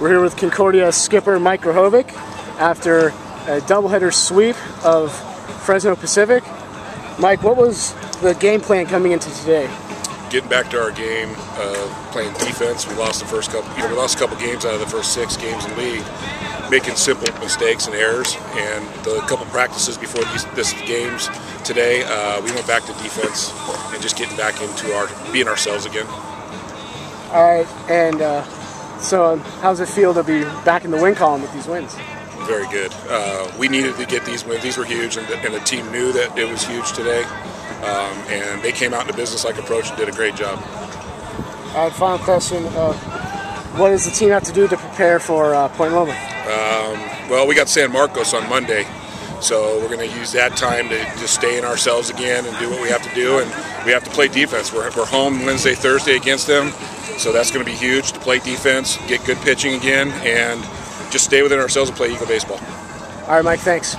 We're here with Concordia skipper Mike Grahovac after a doubleheader sweep of Fresno Pacific. Mike, what was the game plan coming into today? Getting back to our game, uh, playing defense. We lost the first couple. You know, we lost a couple games out of the first six games in the league, making simple mistakes and errors. And the couple practices before these this games today, uh, we went back to defense and just getting back into our being ourselves again. All right, and uh, so um, how does it feel to be back in the win column with these wins? Very good. Uh, we needed to get these wins. These were huge, and the, and the team knew that it was huge today. Um, and they came out in a business-like approach and did a great job. All right, final question. Uh, what does the team have to do to prepare for uh, Point Loma? Um, well, we got San Marcos on Monday, so we're going to use that time to just stay in ourselves again and do what we have to do. And we have to play defense. We're, we're home Wednesday, Thursday against them, so that's going to be huge to play defense, get good pitching again, and just stay within ourselves and play Eagle baseball. All right, Mike, thanks.